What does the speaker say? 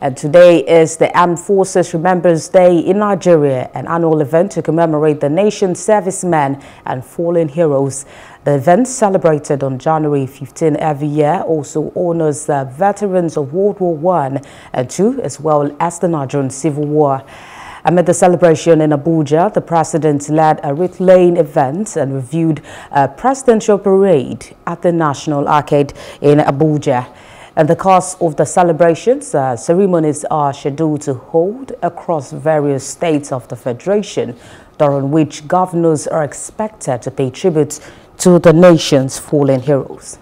And today is the Armed Forces Remembrance Day in Nigeria, an annual event to commemorate the nation's servicemen and fallen heroes. The event, celebrated on January 15 every year, also honors the veterans of World War I and II, as well as the Nigerian Civil War. Amid the celebration in Abuja, the president led a Lane event and reviewed a presidential parade at the National Arcade in Abuja. And the course of the celebrations, uh, ceremonies are scheduled to hold across various states of the Federation, during which governors are expected to pay tribute to the nation's fallen heroes.